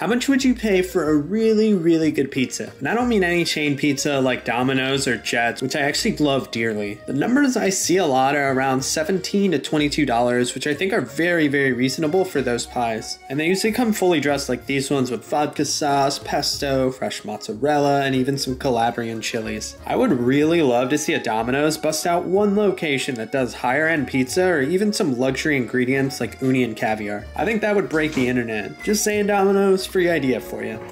How much would you pay for a really, really good pizza? And I don't mean any chain pizza like Domino's or Jets, which I actually love dearly. The numbers I see a lot are around 17 to $22, which I think are very, very reasonable for those pies. And they usually come fully dressed like these ones with vodka sauce, pesto, fresh mozzarella, and even some Calabrian chilies. I would really love to see a Domino's bust out one location that does higher end pizza or even some luxury ingredients like uni and caviar. I think that would break the internet. Just saying Domino's, free idea for you.